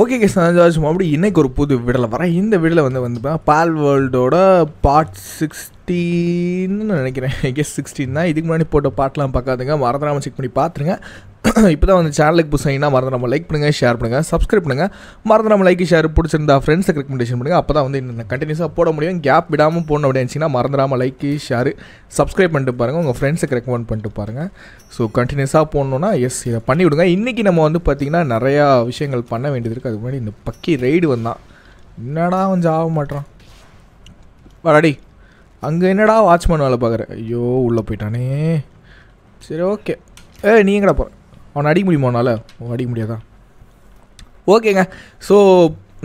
Okay K நான் அப்படி இன்னைக்கு ஒரு புது வீடில். வரேன் இந்த வீடில் வந்து வந்து பால் வேர்ல்டோட பார்ட் சிக்ஸ் சிக்ஸ்டீன்னு நினைக்கிறேன். கெஸ் சிக்ஸ்டீன் தான். இதுக்கு முன்னாடி போட்ட பாட்டெலாம் பார்க்காதுங்க. மறந்துடாமல் செக் பண்ணி பார்த்துருங்க. இப்போ தான் வந்து சேனலுக்கு புதுசாகினா மறந்துடாம லைக் பண்ணுங்கள் ஷேர் பண்ணுங்கள் சப்ஸ்கிரைப் பண்ணுங்கள் மறந்துடாம லைக் ஷேர் பிடிச்சிருந்தா ஃப்ரெண்ட்ஸுக்கு ரெக்கமெண்டேஷன் பண்ணுங்கள் அப்போ தான் வந்து இன்னும் கண்டினியூஸாக போட முடியும். கேப் விடாமல் போடணும் அப்படின்னு இருந்துச்சுன்னா மறந்துடாமல் லைக் ஷேர் சப்ஸ்கிரைப் பண்ணிட்டு பாருங்கள் உங்கள் ஃப்ரெண்ட்ஸுக்கு ரெக்கமெண்ட் பண்ணிட்டு பாருங்கள் ஸோ கண்டினியூஸாக போடணுன்னா எஸ் இதை பண்ணி விடுங்க. இன்றைக்கி நம்ம வந்து பார்த்திங்கன்னா நிறையா விஷயங்கள் பண்ண வேண்டியது இருக்குது அதுக்கு முன்னாடி இந்த பக்கி ரைடு வந்தான். என்னடா கொஞ்சம் ஆக மாட்டேறான் வரடி அங்கே என்னடா வாட்ச்மேன் வேலை பார்க்குற? ஐயோ உள்ளே போயிட்டானே. சரி ஓகே. ஏ நீ எங்கடா போகிற அவனை அடிக்க முடியுமா உன்னால்? அவன் அடிக்க முடியாதா? ஓகேங்க. ஸோ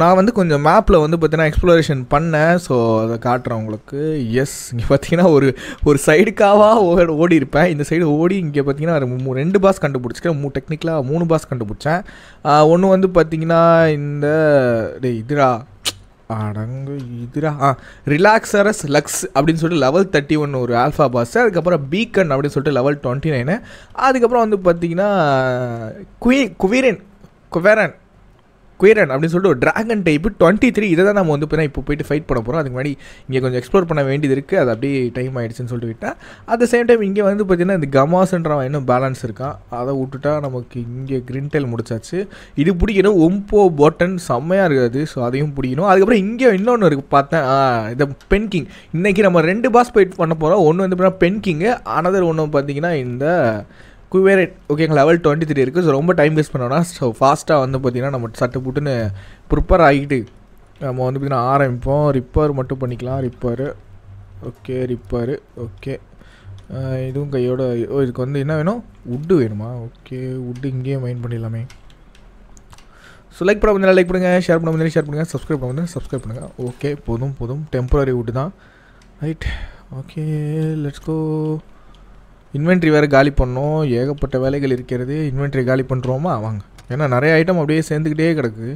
நான் வந்து கொஞ்சம் மேப்பில் வந்து பார்த்தீங்கன்னா எக்ஸ்ப்ளோரேஷன் பண்ணேன். ஸோ அதை காட்டுறேன் உங்களுக்கு. எஸ் இங்கே பார்த்தீங்கன்னா ஒரு ஒரு சைடுக்காவாக ஓ ஓடி இருப்பேன். இந்த சைடு ஓடி இங்கே பார்த்தீங்கன்னா ஒரு ரெண்டு பாஸ் கண்டுபிடிச்சிக்கிறேன் மூ டெக்னிக்கலாக மூணு பாஸ் கண்டுபிடிச்சேன். ஒன்று வந்து பார்த்தீங்கன்னா இந்த டேய் இதுடா. அடங்கு இதுரா. ஆ ரிலாக்ஸரஸ் லக்ஸ் அப்படின்னு சொல்லிட்டு லெவல் தேர்ட்டி ஒன் ஒரு ஆல்ஃபா பாஸ் அதுக்கப்புறம் பீக்கன் அப்படின்னு சொல்லிட்டு லெவல் டுவெண்ட்டி நைனு அதுக்கப்புறம் வந்து பார்த்தீங்கன்னா குவி குவீரன் குவேரன் குயரன் அப்படின்னு சொல்லிட்டு ஒரு ட்ராகன் டைப் டுவெண்ட்டி த்ரீ இதை தான் நம்ம வந்து இப்போ இப்போ போயிட்டு ஃபைட் பண்ண போகிறோம் அதுக்கு முன்னாடி இங்கே கொஞ்சம் எக்ஸ்ப்ளோர் பண்ண வேண்டியது இருக்குது அது அப்படியே டைம் ஆகிடுச்சின்னு சொல்லிட்டு விட்டேன் அட் த சேம் டைம் இங்கே வந்து பார்த்தீங்கன்னா இந்த கமாஸ்ன்றவன் இன்னும் பேலன்ஸ் இருக்கான். அதை விட்டுட்டா நமக்கு இங்கே கிரின்டெல் முடிச்சாச்சு. இது பிடிக்கணும். ஒம்போ பாட்டன் செம்மையாக இருக்காது. ஸோ அதையும் பிடிக்கணும். அதுக்கப்புறம் இங்கே இன்னொன்று இருக்குது பார்த்தேன் இந்த பென் கிங் இன்றைக்கி நம்ம ரெண்டு பாஸ் போயிட்டு பண்ண போகிறோம் ஒன்று வந்து பார்த்தீங்கன்னா பென் கிங்கு அனதர் ஒன்று பார்த்தீங்கன்னா இந்த குவேரேட் ஓகேங்களா லெவல் டுவெண்ட்டி த்ரீ இருக்குது ஸோ ரொம்ப டைம் வேஸ்ட் பண்ணோன்னா ஸோ ஃபாஸ்ட்டாக வந்து பார்த்தீங்கன்னா நம்ம சட்டு புட்டுன்னு ப்ரிப்பேர் ஆகிட்டு நம்ம வந்து பார்த்தீங்கன்னா ஆரம்பிப்போம். ரிப்பேர் மட்டும் பண்ணிக்கலாம். ரிப்பேரு ஓகே ரிப்பேரு ஓகே இதுவும் கையோட ஓ இதுக்கு வந்து என்ன வேணும்? உட்டு வேணுமா? ஓகே உட்டு இங்கேயே மைண்ட் பண்ணிடலாமே. ஸோ லைக் பண்ண முடியாது லைக் பண்ணுங்கள் ஷேர் பண்ண முடியாது ஷேர் பண்ணுங்கள் சப்ஸ்கிரைப் பண்ண முடியல சப்ஸ்கிரைப் பண்ணுங்கள் ஓகே போதும் போதும். டெம்பரரி உட்டு தான். Right okay let's go inventory வேறு காலி பண்ணோம். ஏகப்பட்ட வேலைகள் இருக்கிறது. இன்வென்ட்ரி காலி பண்ணுறோமா வாங்க. ஏன்னா நிறைய ஐட்டம் அப்படியே சேர்ந்துக்கிட்டே கிடக்கு.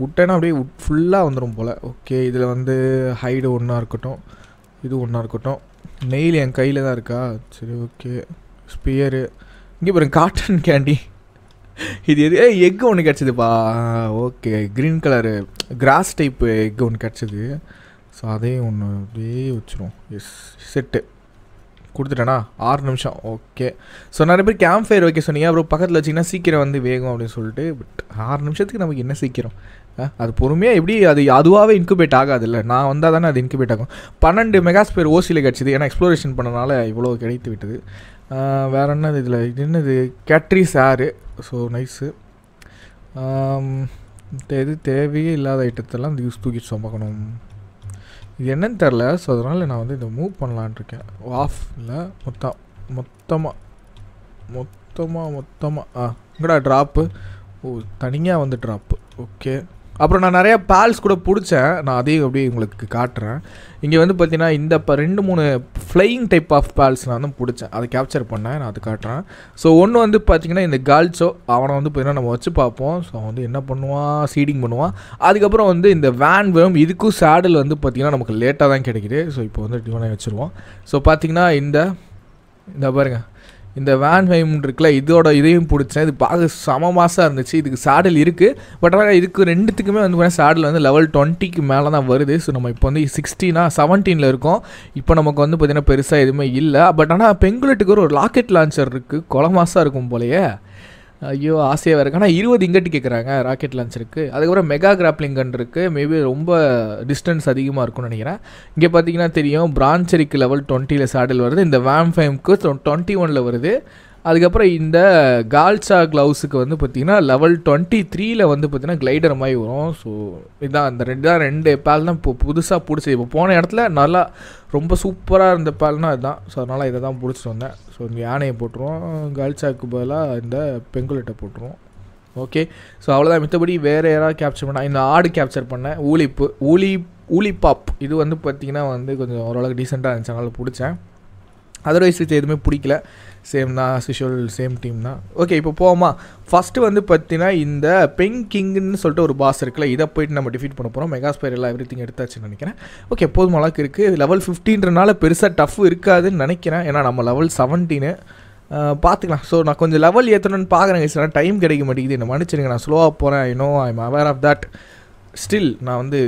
விட்டேன்னா அப்படியே ஃபுல்லாக வந்துடும் போல். ஓகே இதில் வந்து ஹைடு ஒன்றா இருக்கட்டும். இது ஒன்றா இருக்கட்டும். நெயில் என் கையில் தான் இருக்கா? சரி ஓகே ஸ்பியரு இங்கே பாருங்க காட்டன் கேண்டி இது எது? ஏ எக்கு ஒன்று கிடச்சிதுப்பா. Okay green colour grass type egg ஒன்று கிடச்சிது. ஸோ அதையும் ஒன்று அப்படியே வச்சிரும் எஸ் செட்டு கொடுத்துட்டேனா? ஆறு நிமிஷம். ஓகே ஸோ நிறைய பேர் கேம்ப் ஃபயர் வைக்க சொன்னீங்க. அப்புறம் பக்கத்தில் வச்சிங்கன்னா சீக்கிரம் வந்து வேகும் அப்படின்னு சொல்லிட்டு பட் ஆறு நிமிஷத்துக்கு நமக்கு என்ன சீக்கிரம்? அது பொறுமையாக எப்படி அது அதுவாகவே இன்குபேட் ஆகாதுல்ல? நான் வந்தால் தானே அது இன்குபேட் ஆகும். பன்னெண்டு மெகாஸ்பியர் ஓசியில் கிடச்சிது. ஏன்னா எக்ஸ்ப்ளோரேஷன் பண்ணனால இவ்வளோ கிடைத்து விட்டது. வேற என்னது இதில்? இது என்னது? கேட்ரி சாரு ஸோ நைஸு இது தேவையே இல்லாத ஐட்டத்தெல்லாம் இந்த யூஸ் தூக்கி சுமக்கணும் இது என்னன்னு தெரில ஸோ அதனால் நான் வந்து இதை மூவ் பண்ணலான் இருக்கேன். ஆஃப் இல்லை மொத்தம் மொத்தமாக மொத்தமாக மொத்தமாக ஆ இங்கடா ட்ராப்பு ஓ தனியாக வந்து ட்ராப்பு ஓகே அப்புறம் நான் நிறையா பால்ஸ் கூட பிடிச்சேன். நான் அதையும் அப்படியே உங்களுக்கு காட்டுறேன். இங்கே வந்து பார்த்தீங்கன்னா இந்த இப்போ ரெண்டு மூணு ஃப்ளையிங் டைப் ஆஃப் பால்ஸ் நான் வந்து பிடிச்சேன். அதை கேப்சர் பண்ணேன் நான் அது காட்டுறேன். ஸோ ஒன்று வந்து பார்த்தீங்கன்னா இந்த கால்ச்சோ அவனை வந்து பார்த்தீங்கன்னா நம்ம வச்சு பார்ப்போம். ஸோ வந்து என்ன பண்ணுவான் சீடிங் பண்ணுவான் அதுக்கப்புறம் வந்து இந்த வேன் வேம் இதுக்கும் சேடல் வந்து பார்த்திங்கன்னா நமக்கு லேட்டாக தான் கிடைக்குது. ஸோ இப்போ வந்து டிவனை வச்சுருவோம். ஸோ பார்த்தீங்கன்னா இந்த இந்த பாருங்கள் இந்த வேன் வைம் இருக்குல்ல இதோட இதையும் பிடிச்சேன். இது பார்க்க சம மாசாக இருந்துச்சு. இதுக்கு சாடல் இருக்குது பட் ஆனால் இதுக்கு ரெண்டுத்துக்குமே வந்து சாடல் வந்து லெவல் டுவெண்ட்டிக்கு மேலே தான் வருது. ஸோ நம்ம இப்போ வந்து சிக்ஸ்டீனா செவன்டீனில் இருக்கோம். இப்போ நமக்கு வந்து பார்த்திங்கன்னா பெருசாக எதுவுமே இல்லை. பட் ஆனால் பெங்குலட்டுக்கு ஒரு ராக்கெட் லான்ச்சர் இருக்குது கொலை மாசாக இருக்கும் போலயே. ஐயோ ஆசையாக இருக்குது ஆனால் இருபது இங்கட்டு கேட்குறாங்க ராக்கெட் லான்ச்சருக்கு அதுக்கப்புறம் மெகா கிராப்ளிங் கன் இருக்குது மேபி ரொம்ப டிஸ்டன்ஸ் அதிகமாக இருக்கும்னு நினைக்கிறேன். இங்கே பார்த்தீங்கன்னா தெரியும் பிரான்ச்சரிக்கு லெவல் டுவெண்ட்டியில் சாடல் வருது. இந்த வேம் ஃபைம்க்கு டுவெண்ட்டி ஒனில் வருது. அதுக்கப்புறம் இந்த கால்சா க்ளவுஸுக்கு வந்து பார்த்திங்கன்னா லெவல் டுவெண்ட்டி த்ரீயில் வந்து பார்த்திங்கன்னா கிளைடர் மாதிரி வரும். ஸோ இதான் அந்த ரெண்டு தான் ரெண்டு பேல் தான் இப்போ புதுசாக பிடிச்சி இப்போ போன இடத்துல நல்லா ரொம்ப சூப்பராக இருந்த பேல்னா இதுதான் ஸோ அதனால் இதை தான் பிடிச்சிட்டு வந்தேன். ஸோ இந்த யானையை போட்டுருவோம். கால்சாக்கு பதிலாக இந்த பெங்குலட்டை போட்டுருவோம். ஓகே ஸோ அவ்வளோதான் மித்தபடி வேறு யாராவது கேப்சர் பண்ணால் இந்த ஆடு கேப்சர் பண்ணேன். ஊழிப்பு ஊழி ஊலிபாப் இது வந்து பார்த்திங்கன்னா வந்து கொஞ்சம் ஓரளவுக்கு டீசெண்டாக இருந்துச்சு. அதனால் பிடிச்சேன். அதர்வைஸ் இது எதுவுமே பிடிக்கல. சேம் தான் சிஷுவல் சேம் டீம் தான் ஓகே இப்போ போமா ஃபஸ்ட்டு வந்து பார்த்தீங்கன்னா இந்த பெங் கிங்னு சொல்லிட்டு ஒரு பாஸ் இருக்குல்ல இதை போயிட்டு நம்ம டிஃபீட் பண்ண போகிறோம் மெகாஸ்பயர் எல்லாம் எவ்ரி திங் எடுத்தாச்சுன்னு நினைக்கிறேன். ஓகே போதும் அளவுக்கு இருக்குது லெவல் ஃபிஃப்டீன்றனால பெருசாக டஃப் இருக்காதுன்னு நினைக்கிறேன். ஏன்னா நம்ம லெவல் செவன்டீனு பார்த்துக்கலாம் ஸோ நான் கொஞ்சம் லெவல் ஏற்றணும்னு பார்க்குறேன் சார் டைம் கிடைக்க மாட்டேங்குது. என்ன மன்னிச்சிருங்க நான் ஸ்லோவாக போகிறேன் I know I am aware of that still நான் வந்து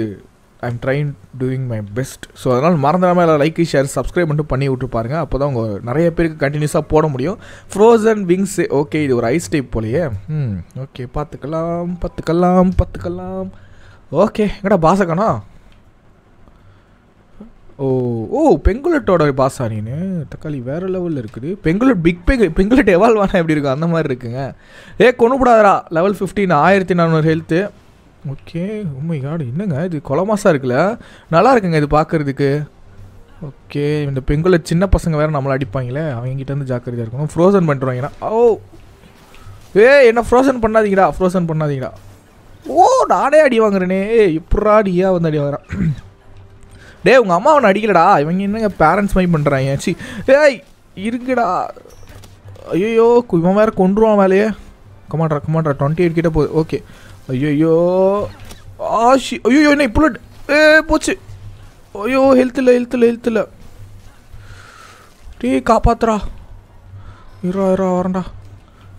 I am trying doing my best so அதனால் மறந்துடாமல் எல்லாம் லைக் ஷேர் சப்ஸ்கிரைப் மட்டும் பண்ணி விட்டு பாருங்க. அப்போ தான் உங்கள் நிறைய பேருக்கு கண்டினியூஸாக போட முடியும். ஃப்ரோசன் விங்ஸ் ஓகே இது ஒரு ஐஸ் டைப் போலையே. ம் ஓகே பார்த்துக்கலாம் பார்த்துக்கலாம் பார்த்துக்கலாம். ஓகே எங்கடா பாசக்கணா ஓ ஓ பெங்குலட்டோட பாசா நீனு? தக்காளி வேறு லெவலில் இருக்குது. Pengullet big peng Pengullet evolve ஆனால் எப்படி இருக்கும்? அந்த மாதிரி இருக்குங்க. ஏ கொண்டுபடாதரா லெவல் ஃபிஃப்டீன் ஆயிரத்தி நானூறு ஹெல்த்து ஓகே உண்மை காடு என்னங்க? இது கொலமாசா இருக்குல்ல? நல்லா இருக்குங்க இது பார்க்குறதுக்கு ஓகே இந்த பெண்களை சின்ன பசங்க வேறு நம்மளை அடிப்பாங்களே. அவங்ககிட்ட இருந்து ஜாக்கிரதையாக இருக்கணும். ஃப்ரோசன் பண்ணிட்டுருவாங்கண்ணா ஓ! ஏ என்ன ஃப்ரோசன் பண்ணாதீங்கடா. ஃப்ரோசன் பண்ணாதீங்கடா. ஓ நானே அடி வாங்குறேனே. எப்படா அடியா வந்து அடி வாங்குறான்? டே உங்கள் அம்மா அவனை அடிக்கலடா. இவங்க என்னங்க பேரண்ட்ஸ் மாதிரி பண்ணுறாங்க சி. ஏய் இருக்குடா ஐயோ இவன் வேறு கொண்டுருவான் வேலையே கமாட்ரா கமாட்ரா டுவெண்ட்டி எயிட் கிட்டே போகுது. ஓகே ஐயோ ஆஷி ஐயோ என்ன புல்லட் ஏ போச்சு. ஐயோ ஹெல்த் இல்லை ஹெல்த் இல்லை ஹெல்த் இல்லை. டீ காப்பாத்துறா. இருவா இருவா வரண்டா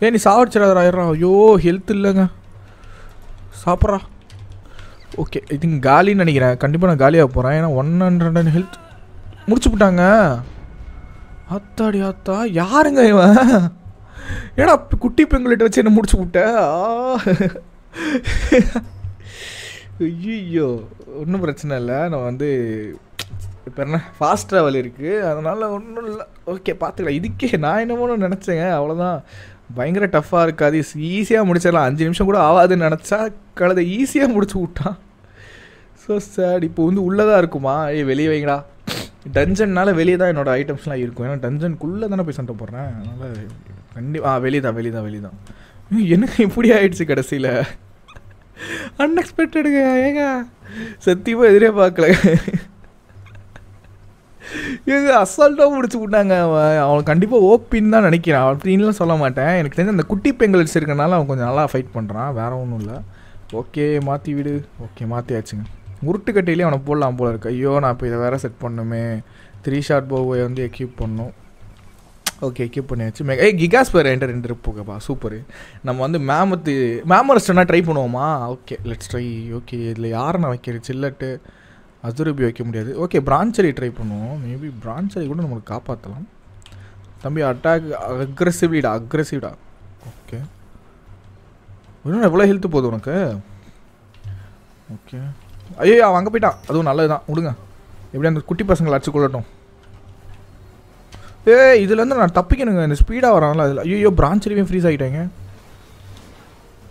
ஏ நீ சாவடிச்சிடாதரா இருறா ஐயோ ஹெல்த் இல்லைங்க. சாப்பிட்றா. ஓகே இது காலின்னு நினைக்கிறேன். கண்டிப்பாக நான் காலியாக போகிறேன் ஏன்னா ஒன் ஹண்ட்ரட் ஹெல்த் முடிச்சு விட்டாங்க. அத்தாடி அத்தா யாருங்க இவன்? ஏடா குட்டி பெண்கள்கிட்ட வச்சு என்ன முடிச்சு விட்ட? ஐயோ ஒன்றும் பிரச்சனை இல்லை. நான் வந்து இப்போ என்ன ஃபாஸ்ட் ட்ராவல் இருக்குது அதனால் ஒன்றும் இல்லை. ஓகே பார்த்துக்கலாம் இதுக்கே நான் என்னமோ நினச்சேங்க. அவ்வளோதான் பயங்கர டஃப்பாக இருக்காது ஈஸியாக முடிச்சிடலாம். அஞ்சு நிமிஷம் கூட ஆகாதுன்னு நினச்சா கழுதை ஈஸியாக முடிச்சு விட்டான் ஸோ சார் இப்போ வந்து உள்ளதாக இருக்குமா? ஏய் வெளியே வைங்களா டஞ்சன்னால வெளியே தான் என்னோடய ஐட்டம்ஸ்லாம் இருக்கும். ஏன்னா டஞ்சனுக்குள்ளே தானே போய் சண்டை போடுறேன். அதனால் கண்டிப்பாக ஆ வெளியே தான் வெளியே தான் வெளியே தான் எனக்கு இப்படி ஆயிடுச்சு கடைசியில். அன்எக்ஸ்பெக்டடுங்க ஏங்க? சத்தியமாக எதிரே பார்க்கல. ஏங்க அசால்ட்டாக முடிச்சு விட்டாங்க அவன். அவன் கண்டிப்பாக ஓப்பின்னு தான் நினைக்கிறான். அப்படின்லாம் சொல்ல மாட்டேன். எனக்கு தெரிஞ்ச அந்த குட்டி பெங்கல்ஸ் இருக்கனால அவன் கொஞ்சம் நல்லா ஃபைட் பண்ணுறான் வேற ஒன்றும் இல்லை. ஓகே மாற்றி விடு. ஓகே மாற்றியாச்சுங்க உருட்டுக்கட்டையிலே அவனை போடலாம் போல இருக்கு. ஐயோ நான் இப்போ இதை வேறு செட் பண்ணுமே த்ரீ ஷார்ட் போவை வந்து எக்யூப் பண்ணும். ஓகே கீப் பண்ணியாச்சு மெகா ஏ கிகாஸ் பேர் என்டர் ரெண்டு சூப்பர் நம்ம வந்து மேமத்து மேமரஸ்டனா ட்ரை பண்ணுவோமா? ஓகே லெட்ஸ் ட்ரை ஓகே இதில் யாரை நான் வைக்கிறது சில்லட்டு அசுரபி வைக்க முடியாது. ஓகே பிரான்ச்சரி ட்ரை பண்ணுவோம். மேபி பிரான்ச்சரி கூட நம்மளுக்கு காப்பாற்றலாம் தம்பி அட்டாக் அக்ரெசிவ்லிடா அக்ரெசிவ்டா ஓகே இன்னும் எவ்வளோ ஹெல்த்து போதும் உனக்கு? ஓகே ஐயோ அவன் அங்கே போயிட்டான். அதுவும் நல்லது தான் விடுங்க. எப்படி அந்த குட்டி பசங்களை அடிச்சு கொள்ளட்டும். ஏ இதுலேருந்து நான் தப்பிக்கணுங்க. இந்த ஸ்பீடாக வரான்ல அதில். ஐயோ பிரான்ச்சரியும் ஃப்ரீஸ் ஆகிட்டேங்க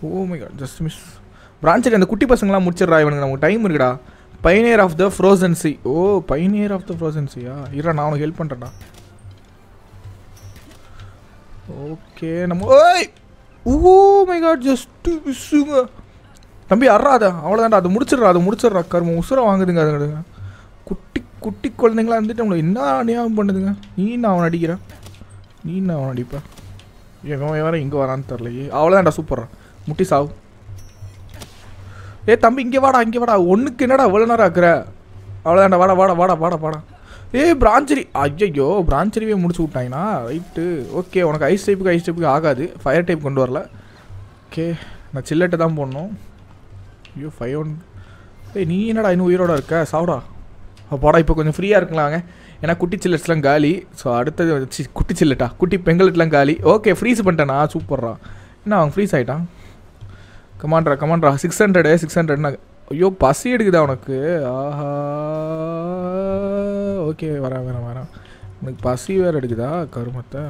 oh my God just miss பிரான்ச்சரி அந்த குட்டி பசங்களாம் முடிச்சிடுறா இவனுக்கு நமக்கு டைம் இருக்குடா. Pioneer of the ஃப்ரோசன்சி oh pioneer of the ஃப்ரோசன்சியா இரா நான் உனக்கு ஹெல்ப் பண்ணுறேன்டா ஓகே நம்ம ஓய்! ஓ மை காட் ஜஸ்ட் மிஸ்ஸுங்க தம்பி அறாத அவ்வளோதான்டா அது முடிச்சிடுறா அது முடிச்சிடுறா. கரும உசுரை வாங்குதுங்க அதுங்க குட்டி குழந்தைங்களா இருந்துட்டு அவங்களை என்ன அநியாயம் பண்ணுதுங்க? நீ நான் அவனை அடிக்கிறேன் நீ நான் அவனை அடிப்பேன் இவன் வேற இங்கே வரான்னு தெரிலையே அவ்வளோதான்டா சூப்பர்றான் முட்டி சாவு. ஏ தம்பி இங்கே வாடா இங்கே வாடா. ஒன்றுக்கு என்னடா இவ்வளோ நேரம் ஆக்குற? அவ்வளோதான்டா வாடா வாடா வாடா வாடா வாடா. ஏ பிரான்ச்சரி ஐயோ பிரான்ச்சரிவே முடிச்சு விட்டாங்கண்ணா ரைட்டு ஓகே உனக்கு ஐஸ் டைப்புக்கு ஐஸ் டைப்புக்கு ஆகாது. ஃபயர் டைப் கொண்டு வரல. ஓகே நான் சில்லட்டை தான் போடணும். ஐயோ ஃபைவ் ஒன். ஏய் நீ என்னடா இன்னும் உயிரோட இருக்க? சாப்பிடா அப்பாடா இப்போ கொஞ்சம் ஃப்ரீயாக இருக்கலாங்க. ஏன்னா குட்டி சில்லட்ஸ்லாம் காலி. ஸோ அடுத்தது சி குட்டி சில்லட்டா? குட்டி பெங்கலட்லாம் காலி. ஓகே ஃப்ரீஸ் பண்ணிட்டேனா? சூப்பர்ரா. என்ன அவன் ஃப்ரீஸ் ஆகிட்டான் கமாண்ட்ரா கமாண்ட்ரா சிக்ஸ் ஹண்ட்ரடு சிக்ஸ் ஹண்ட்ரட்னா ஐயோ பசி எடுக்குதா உனக்கு? ஆஹா. ஓகே வரேன் வரேன் வரேன். உனக்கு பசி வேறு எடுக்குதா? கருமத்தை.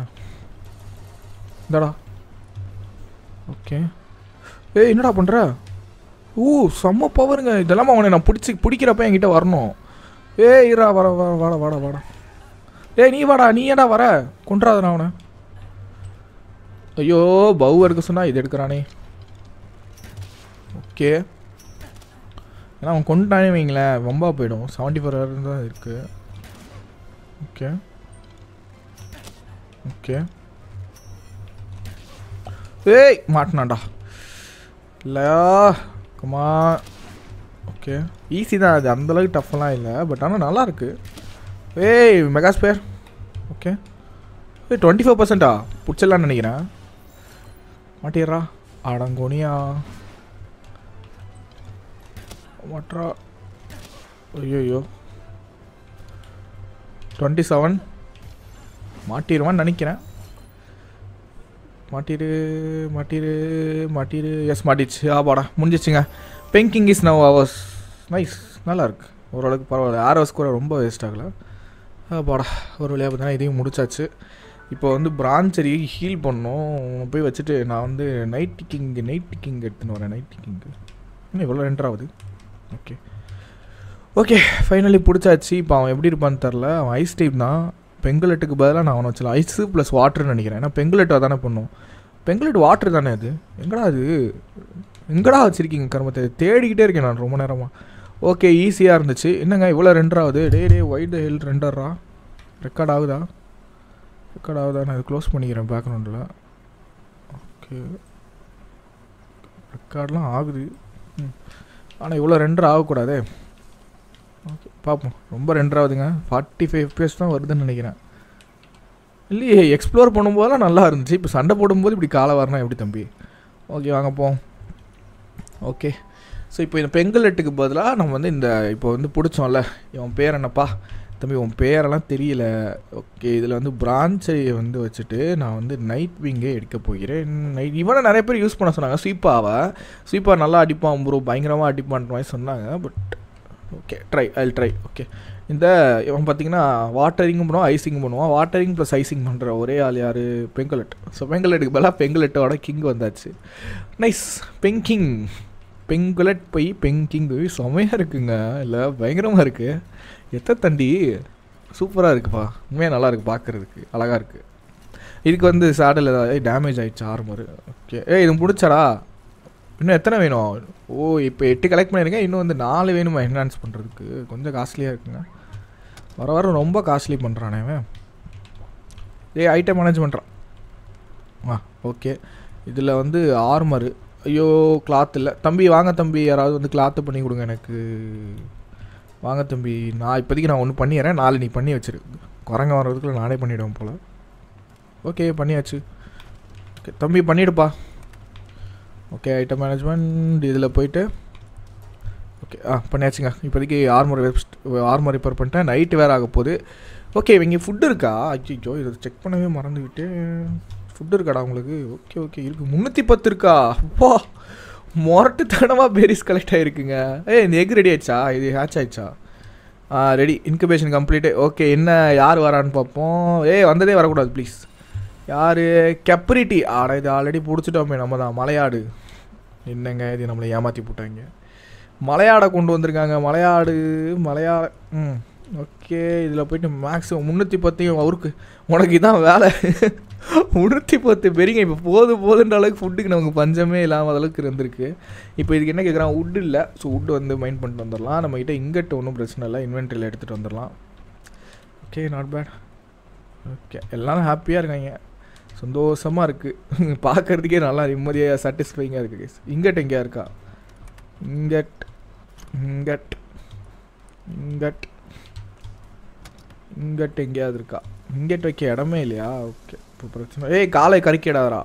இந்தாடா. ஓகே ஏய் என்னடா பண்ணுற ஓ செம்ம பவருங்க இதெல்லாம் அவனை நான் பிடிச்சி பிடிக்கிறப்ப என்கிட்ட வரணும். ஏ இரா வர வர வாடா வாடா வாடா ஏய் நீ வாடா நீ ஏடா வர? கொன்றாதண்ணா அவனை. ஐயோ பவு எடுக்க சொன்னா இது எடுக்கிறானே. ஓகே. ஏன்னா அவன் கொண்டுட்டானே வைங்களேன். வம்பா போயிடும். செவன்ட்டி ஃபோர் ஹவர் தான் இருக்குது ஓகே. ஓகே. ஏய் மாட்டினாண்டா இல்லையா? கமா ஓகே ஈஸி தான். அது அந்தளவுக்கு டஃப்லாம் இல்லை. பட் ஆனால் நல்லாயிருக்கு ஏய் mega sphere okay twenty five பர்சன்டா பிடிச்சிடலான்னு நினைக்கிறேன். மாட்டிடுறா. அடங்கோனியா. மாட்றா. ஐயோ டுவெண்ட்டி செவன் மாட்டிடுவான்னு நினைக்கிறேன். மாட்டிரு மாட்டிரு மாட்டிரு எஸ் மாட்டிடுச்சு. ஆபாடா முடிஞ்சிச்சுங்க Penking is now ours nice நல்லாயிருக்கு. ஓரளவுக்கு பரவாயில்ல. ஆர் ஹவர்ஸ் கூட ரொம்ப வேஸ்ட் ஆகலை. பாடா. ஒரு வழியாக பார்த்தீங்கன்னா இதையும் முடிச்சாச்சு. இப்போ வந்து பிரான்ச்சரி ஹீல் பண்ணோம் போய் வச்சுட்டு நான் வந்து நைட் கிங் நைட் கிங் எடுத்துன்னு வரேன். நைட் கிங்கு இன்னும் இவ்வளோ என்ட்ரு ஓகே ஓகே ஃபைனலி பிடிச்சாச்சு. இப்போ அவன் எப்படி இருப்பான்னு தெரில அவன் ஐஸ் டைப் தான். பெங்குலெட்டுக்கு பதிலாக நான் அவனை வச்சலாம் ஐஸு ப்ளஸ் வாட்டர்னு நினைக்கிறேன். ஏன்னா பெங்குலெட்டாக தானே பண்ணும். பெங்குலெட் வாட்டர் தானே அது? எங்கடா அது? எங்கடா வச்சுருக்கீங்க கர்மத்தை? தேடிக்கிட்டே இருக்கேன் நான் ரொம்ப நேரமாக ஓகே ஈஸியாக இருந்துச்சு. என்னங்க இவ்வளோ ரெண்டராவது டே டே ஒயிட் ஹில் ரெண்டர்ரா? ரெக்கார்ட் ஆகுதா? ரெக்கார்ட் ஆகுதா? நான் இது க்ளோஸ் பண்ணிக்கிறேன் பேக்ரவுண்டில் ஓகே ரெக்கார்ட்லாம் ஆகுது. ம். ஆனால் இவ்வளோ ரெண்டர் ஆகக்கூடாதே. ஓகே பார்ப்போம். ரொம்ப ரெண்டர் ஆகுதுங்க ஃபார்ட்டி ஃபைவ் எஃபிஎஸ் தான் வருதுன்னு நினைக்கிறேன். இல்லையே எக்ஸ்ப்ளோர் பண்ணும்போதெல்லாம் நல்லா இருந்துச்சு. இப்போ சண்டை போடும்போது இப்படி காலை வரணும் எப்படி தம்பி? ஓகே வாங்க போம் ஓகே ஸோ இப்போ இந்த பெங்கலெட்டுக்கு பதிலாக நம்ம வந்து இந்த இப்போ வந்து பிடிச்சோம்ல இவன் பேர் என்னப்பா? தம்பி உன் பேரெல்லாம் தெரியல. ஓகே இதில் வந்து பிரான்ச்சை வந்து வச்சுட்டு நான் வந்து நைட் விங்கே எடுக்க போகிறேன். நைட் இவனை நிறைய பேர் யூஸ் பண்ண சொன்னாங்க. ஸ்வீப்பாவை. ஸ்வீப்பா நல்லா அடிப்பான் ப்ரோ பயங்கரமாக அடிப்பான்ற மாதிரி சொன்னாங்க. But okay try I try okay இந்த இவன் பார்த்தீங்கன்னா வாட்டரிங்கும் பண்ணுவான் ஐசிங் பண்ணுவான். வாட்டரிங் ப்ளஸ் ஐசிங் பண்ணுற ஒரே ஆள் யார்? பெங்கலெட் ஸோ பெங்கலெட்டுக்கு பதிலாக பெங்கலெட்டோட கிங் வந்தாச்சு. நைஸ் பெங்கிங் பெங்குலட் போய் பெங்கிங் போய் செமையாக இருக்குங்க. இல்லை பயங்கரமாக இருக்குது எத்த தண்டி? சூப்பராக இருக்குப்பா. உண்மையாக நல்லா இருக்குது பார்க்குறதுக்கு அழகாக இருக்குது இதுக்கு வந்து சேடல் ஏதாவது டேமேஜ் ஆகிடுச்சு ஆர்மர் ஓகே ஏ இது முடிச்சாடா. இன்னும் எத்தனை வேணும்? ஓ இப்போ எட்டு கலெக்ட் பண்ணியிருக்கேன். இன்னும் வந்து நாலு வேணுமா என்ஹான்ஸ் பண்ணுறதுக்கு கொஞ்சம் காஸ்ட்லியாக இருக்குங்க. வர வர ரொம்ப காஸ்ட்லி பண்ணுறானே அவன் ஏய் ஐட்டம் மேனேஜ் பண்ணுறான் ஆ ஓகே இதில் வந்து ஆர்மரு ஐயோ கிளாத் இல்லை. தம்பி வாங்க தம்பி யாராவது வந்து கிளாத்து பண்ணி கொடுங்க எனக்கு. வாங்க தம்பி நான் இப்போதைக்கு நான் ஒன்று பண்ணிடுறேன். நாலு நீ பண்ணி வச்சிரு. குரங்க வர்றதுக்குள்ள நானே பண்ணிவிடுவேன் போல். ஓகே பண்ணியாச்சு. ஓகே தம்பி பண்ணிவிடுப்பா ஓகே ஐட்டம் மேனேஜ்மெண்ட் இதில் போயிட்டு. ஓகே ஆ பண்ணியாச்சுங்க. இப்போதைக்கு ஆர்மர் வெப்ஸ்ட் ஆர்மர் ரிப்பேர் பண்ணிட்டேன். நைட்டு வேறு ஆக போகுது ஓகே இங்கே ஃபுட்டு இருக்கா? ஐயோ இதை செக் பண்ணவே மறந்துக்கிட்டு ஃபுட்டு இருக்காடா உங்களுக்கு? ஓகே ஓகே இருக்குது முந்நூற்றி பத்து இருக்கா அப்பா மொரட்டுத்தனமாக பேரிஸ் கலெக்ட் ஆகிருக்குங்க ஏய் இந்த எக் ரெடி ஆயிடுச்சா? இது ஹேட்ச் ஆயிடுச்சா? ஆ ரெடி இன்குபேஷன் கம்ப்ளீட்டு ஓகே என்ன யார் வரான்னு பார்ப்போம். ஏய் வந்ததே வரக்கூடாது ப்ளீஸ் யார்? கெப்ரிட்டி ஆட இது ஆல்ரெடி பிடிச்சிட்டோமே நம்ம தான். மலையாடு. என்னங்க இது? நம்மளை ஏமாற்றி போட்டாங்க. மலையாடை கொண்டு வந்திருக்காங்க. மலையாடு மலையாட ம். ஓகே இதில் போயிட்டு மேக்ஸிமம் முந்நூற்றி பத்தையும் அவருக்கு. உனக்கு இதான் வேலை. உணர்த்தி பத்து பெரியங்க இப்போ போது போதுன்ற அளவுக்கு ஃபுட்டுக்கு நமக்கு பஞ்சமே இல்லாமல் அளவுக்கு இருந்திருக்கு. இப்போ இதுக்கு என்ன கேட்குறான் உட் இல்லை ஸோ உட் வந்து மைண்ட் பண்ணிட்டு வந்துடலாம். நம்மகிட்ட இங்கட்டு ஒன்றும் பிரச்சனை இல்லை இன்வென்ட்ரியில் எடுத்துகிட்டு வந்துடலாம். ஓகே நாட் பேட் ஓகே எல்லாரும் ஹாப்பியாக இருக்காங்க. சந்தோஷமாக இருக்குது பார்க்குறதுக்கே நல்லா நிம்மதியாக சாட்டிஸ்ஃபைங்காக இருக்குது கேஸ் இங்கட் எங்கேயா இருக்கா? Ingot ingot ingot. இங்கட் எங்கேயாவது இருக்கா? இங்கட் வைக்க இடமே இல்லையா? ஓகே இப்போ பிரச்சனை. ஏய் காலை கறிக்கிடாதரா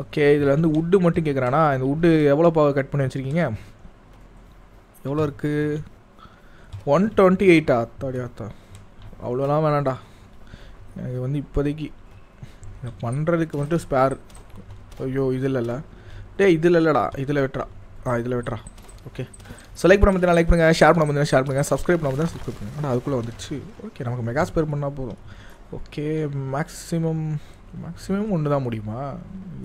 ஓகே இதில் வந்து உட்டு மட்டும் கேட்குறானா இந்த உட்டு எவ்வளோ பாவை கட் பண்ணி வச்சுருக்கீங்க? எவ்வளோ இருக்குது ஒன் டுவெண்ட்டி எயிட்டா அத்தாடியா அத்தா. அவ்வளோலாம் வேணாண்டா எனக்கு வந்து இப்போதைக்கு. பண்ணுறதுக்கு வந்துட்டு ஸ்பேர் ஐயோ இது இல்லைல்ல டேய் இதில் இல்லைடா. இதில் வெட்டுறா. ஆ இதில் வெட்டுறா. ஓகே ஸோ லைக் பண்ண பார்த்தீங்கன்னா லைக் பண்ணுங்கள் ஷேர் பண்ண பார்த்தீங்கன்னா ஷேர் பண்ணுங்கள் சப்ஸ்கிரைப் பண்ண பார்த்தீங்கன்னா சப்ஸ்கிரைப் பண்ணுங்கள் ஆனால் அதுக்குள்ளே வந்துச்சு. ஓகே நமக்கு மெகா ஸ்பேர் பண்ணால் போதும். ஓகே மேக்ஸிமம் மேக்ஸிமம் ஒன்று தான் முடியுமா?